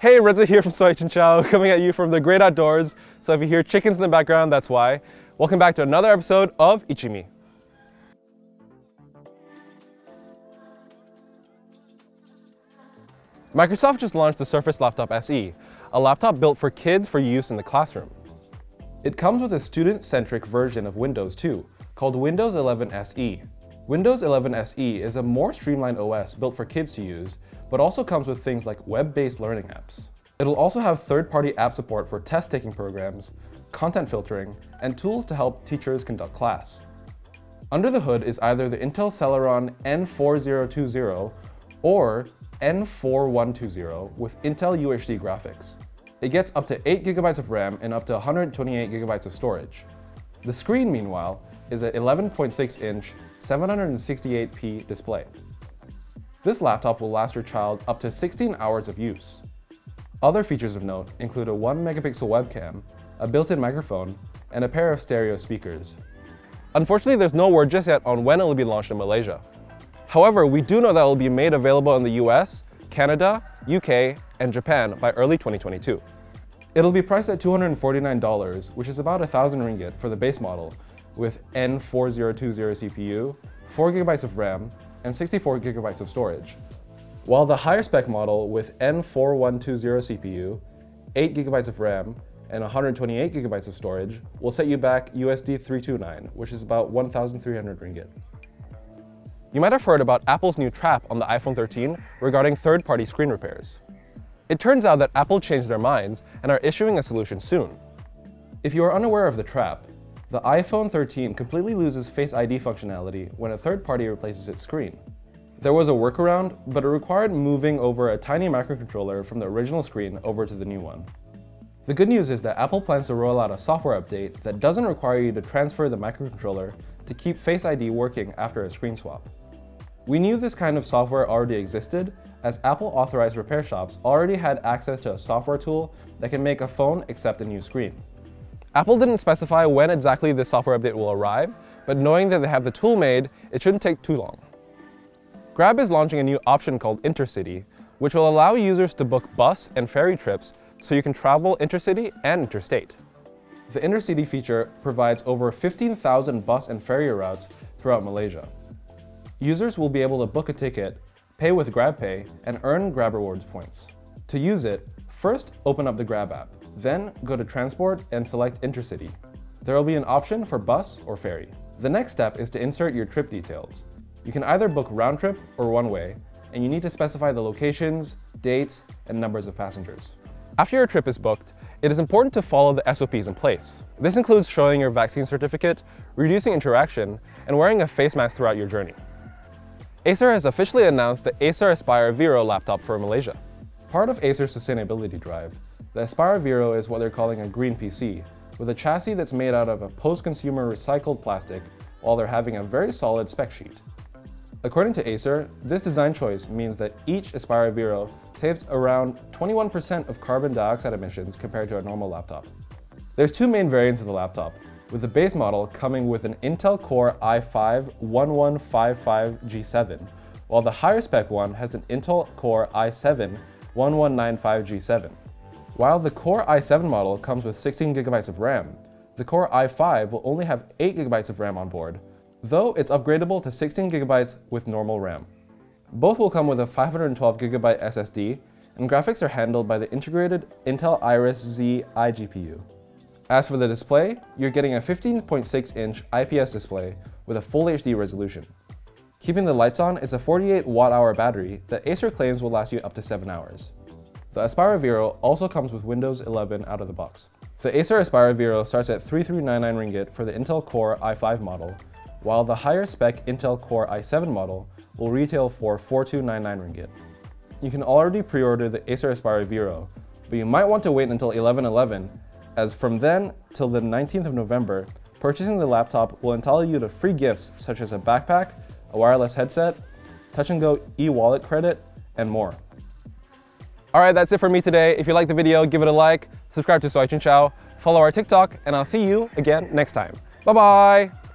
Hey, Reza here from SoyaCincau, coming at you from the great outdoors. So if you hear chickens in the background, that's why. Welcome back to another episode of ICYMI. Microsoft just launched the Surface Laptop SE, a laptop built for kids for use in the classroom. It comes with a student-centric version of Windows 2, called Windows 11 SE. Windows 11 SE is a more streamlined OS built for kids to use, but also comes with things like web-based learning apps. It'll also have third-party app support for test-taking programs, content filtering, and tools to help teachers conduct class. Under the hood is either the Intel Celeron N4020 or N4120 with Intel UHD graphics. It gets up to 8GB of RAM and up to 128GB of storage. The screen, meanwhile, is an 11.6-inch 768p display. This laptop will last your child up to 16 hours of use. Other features of note include a 1-megapixel webcam, a built-in microphone, and a pair of stereo speakers. Unfortunately, there's no word just yet on when it will be launched in Malaysia. However, we do know that it will be made available in the US, Canada, UK, and Japan by early 2022. It'll be priced at $249, which is about 1,000 ringgit for the base model, with N4020 CPU, 4GB of RAM, and 64GB of storage. While the higher spec model with N4120 CPU, 8GB of RAM, and 128GB of storage will set you back USD 329, which is about 1,300 ringgit. You might have heard about Apple's new trap on the iPhone 13 regarding third-party screen repairs. It turns out that Apple changed their minds and are issuing a solution soon. If you are unaware of the trap, the iPhone 13 completely loses Face ID functionality when a third party replaces its screen. There was a workaround, but it required moving over a tiny microcontroller from the original screen over to the new one. The good news is that Apple plans to roll out a software update that doesn't require you to transfer the microcontroller to keep Face ID working after a screen swap. We knew this kind of software already existed, as Apple authorized repair shops already had access to a software tool that can make a phone accept a new screen. Apple didn't specify when exactly this software update will arrive, but knowing that they have the tool made, it shouldn't take too long. Grab is launching a new option called Intercity, which will allow users to book bus and ferry trips so you can travel intercity and interstate. The Intercity feature provides over 15,000 bus and ferry routes throughout Malaysia. Users will be able to book a ticket, pay with GrabPay, and earn Grab Rewards points. To use it, first open up the Grab app, then go to Transport and select Intercity. There will be an option for bus or ferry. The next step is to insert your trip details. You can either book round trip or one way, and you need to specify the locations, dates, and numbers of passengers. After your trip is booked, it is important to follow the SOPs in place. This includes showing your vaccine certificate, reducing interaction, and wearing a face mask throughout your journey. Acer has officially announced the Acer Aspire Vero laptop for Malaysia. Part of Acer's sustainability drive, the Aspire Vero is what they're calling a green PC, with a chassis that's made out of a post-consumer recycled plastic while they're having a very solid spec sheet. According to Acer, this design choice means that each Aspire Vero saves around 21% of carbon dioxide emissions compared to a normal laptop. There's two main variants of the laptop, with the base model coming with an Intel Core i5-1155G7, while the higher spec one has an Intel Core i7-1195G7. While the Core i7 model comes with 16GB of RAM, the Core i5 will only have 8GB of RAM on board, though it's upgradable to 16GB with normal RAM. Both will come with a 512GB SSD, and graphics are handled by the integrated Intel Iris Xe iGPU. As for the display, you're getting a 15.6-inch IPS display with a Full HD resolution. Keeping the lights on is a 48 watt-hour battery that Acer claims will last you up to 7 hours. The Aspire Vero also comes with Windows 11 out of the box. The Acer Aspire Vero starts at 3399 ringgit for the Intel Core i5 model, while the higher spec Intel Core i7 model will retail for 4299 ringgit. You can already pre-order the Acer Aspire Vero, but you might want to wait until 1111 as from then till the 19th of November, purchasing the laptop will entitle you to free gifts such as a backpack, a wireless headset, touch and go e-wallet credit, and more. All right, that's it for me today. If you like the video, give it a like, subscribe to SoyaCincau, follow our TikTok, and I'll see you again next time. Bye-bye!